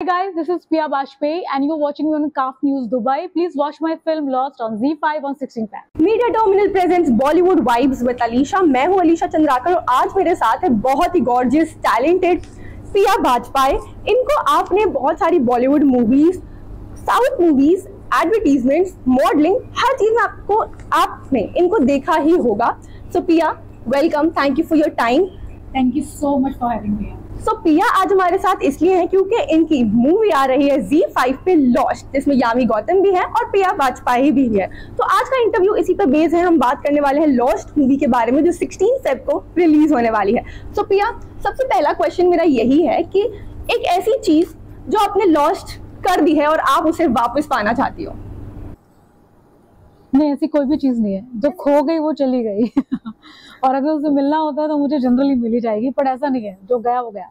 Hi guys, this is Pia Bajpayee and you're watching me on CAF News Dubai. Please watch my film Lost on Z5 on 16 Feb. Media terminal presents Bollywood vibes with Alisha मैं हूँ अलीशा चंद्राकर और आज मेरे साथ है बहुत ही gorgeous talented पिया बाजपाई इनको आपने बहुत सारी Bollywood movies south movies advertisements modelling हर चीज़ में आपको आपने इनको देखा ही होगा। So Piya welcome thank you for your time Thank you so much for having me. So Piya आज हमारे साथ इसलिए है क्योंकि इनकी मूवी आ रही है जी फाइव पे लॉस्ट जिसमें यामी गौतम भी है और पिया वाजपेयी भी है। तो आज का इंटरव्यू इसी पर बेस है। हम बात करने वाले हैं लॉस्ट मूवी के बारे में, जो 16 सेप को रिलीज़ होने वाली है। सो पिया सबसे पहला क्वेश्चन मेरा यही है कि एक ऐसी चीज़ जो आपने लॉस्ट कर दी है और आप उसे वापस पाना चाहती हो। नहीं ऐसी कोई भी चीज़ नहीं है। जो खो गई वो चली गई। और अगर उसे मिलना होता है तो मुझे जनरली मिल जाएगी पर ऐसा नहीं है। जो गया वो गया।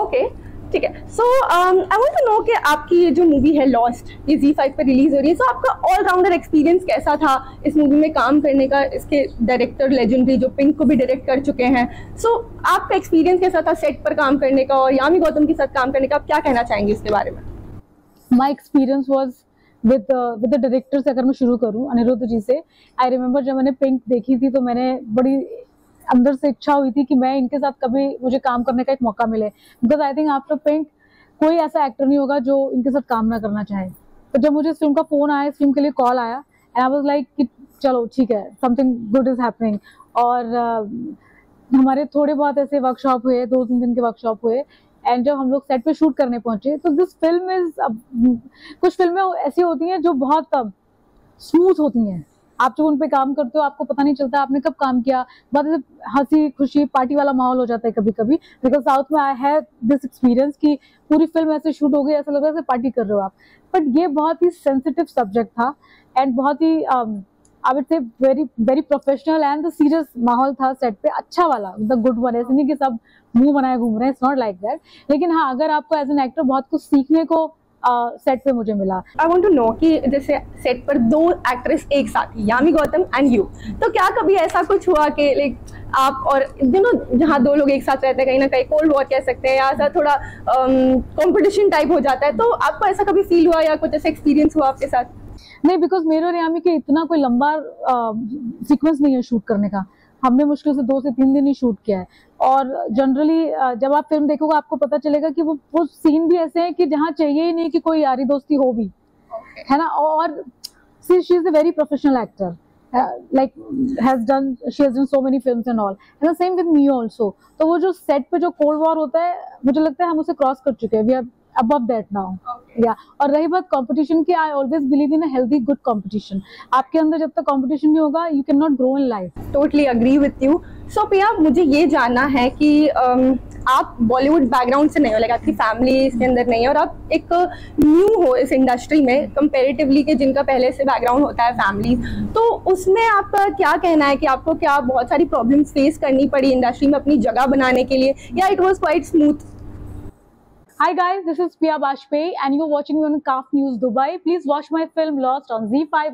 ओके ठीक है। So I want to know कि आपकी ये जो मूवी है लॉस्ट ये जी फाइव पे रिलीज़ हो रही है। सो so, आपका ऑलराउंडर एक्सपीरियंस कैसा था इस मूवी में काम करने का? इसके डायरेक्टर लेजेंडरी जो पिंक को भी डायरेक्ट कर चुके हैं। सो so, आपका एक्सपीरियंस कैसा था सेट पर काम करने का और यामी गौतम के साथ काम करने का? आप क्या कहना चाहेंगे इसके बारे में? My experience was with with the director से अगर मैं शुरू करूँ अनिरुद्ध जी से आई रिमेम्बर जब मैंने पिंक देखी थी तो मैंने बड़ी अंदर से इच्छा हुई थी कि मैं इनके साथ कभी मुझे काम करने का एक मौका मिले। Because I think after Pink कोई ऐसा एक्टर नहीं होगा जो इनके साथ काम ना करना चाहे। तो जब मुझे इस फ़िल्म का फ़ोन आया इस फ़िल्म के लिए कॉल आया एंड आई वाज लाइक कि चलो ठीक है समथिंग गुड इज़ हैपनिंग और uh, हमारे थोड़े बहुत ऐसे वर्कशॉप हुए दो तीन दिन के वर्कशॉप हुए एंड जब हम लोग सेट पे शूट करने पहुँचे तो दिस फ़िल्म इज़ कुछ फ़िल्में ऐसी होती हैं जो बहुत स्मूथ होती हैं। आप जब उन पे काम करते हो, आपको पता नहीं चलता आपने कब काम किया। बहुत हँसी, खुशी पार्टी वाला माहौल हो जाता है कभी कभी बिकॉज़ साउथ में आई हैव दिस एक्सपीरियंस कि पूरी फ़िल्म ऐसे शूट हो गई, ऐसा लग रहा है पार्टी कर रहे हो आप। बट ये बहुत ही सेंसिटिव सब्जेक्ट था एंड बहुत ही I would say very very professional and serious माहौल था सेट पे अच्छा वाला द गुड वन ऐसे नहीं कि सब मुँह बनाए घूम रहे हैं इट्स नॉट लाइक दैट लेकिन हाँ अगर आपको एज एन एक्टर बहुत कुछ सीखने को सेट uh, पे मुझे मिला। आई वांट टू नो कि जैसे सेट पर दो एक्ट्रेस एक साथ यामी गौतम एंड यू तो क्या कभी ऐसा कुछ हुआ कि लाइक आप और दोनों जहाँ दो लोग एक साथ रहते हैं कहीं ना कहीं कोल्ड वॉर कह सकते हैं या ऐसा थोड़ा कंपटीशन um, टाइप हो जाता है तो आपको ऐसा कभी फील हुआ या कुछ ऐसा एक्सपीरियंस हुआ आपके साथ? नहीं बिकॉज़ मेरे और यामी के इतना कोई लंबा सीक्वेंस नहीं है शूट करने का। हमने मुश्किल से दो से तीन दिन ही शूट किया है। और जनरली जब आप फ़िल्म देखोगे आपको पता चलेगा कि वो वो सीन भी ऐसे हैं कि जहाँ चाहिए ही नहीं कि कोई यारी दोस्ती हो भी। Okay. है ना? और see she is a very professional actor like has done she has done so many films and all and same with me also तो वो जो सेट पे जो कोल्ड वॉर होता है मुझे लगता है हम उसे क्रॉस कर चुके हैं। We are above that now. Okay. yeah. और रही बात कंपटीशन की I always believe in healthy good competition आपके अंदर जब तक कंपटीशन नहीं होगा you can not grow in life totally agree with you so Piya मुझे ये जानना है कि um, आप बॉलीवुड बैकग्राउंड से नहीं हो लाइक आपकी फैमिली इसके अंदर नहीं है और आप एक न्यू हो इस इंडस्ट्री में कंपेरेटिवली के जिनका पहले से बैकग्राउंड होता है फैमिली तो उसमें आपका क्या कहना है कि आपको क्या बहुत सारी प्रॉब्लम्स फेस करनी पड़ी इंडस्ट्री में अपनी जगह बनाने के लिए? या it was quite smooth Hi guys, this is Pia Bajpayee and you're watching me on CAF News Dubai. Please watch my film Lost on Z5.